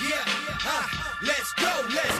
Yeah, huh, let's go, let's go.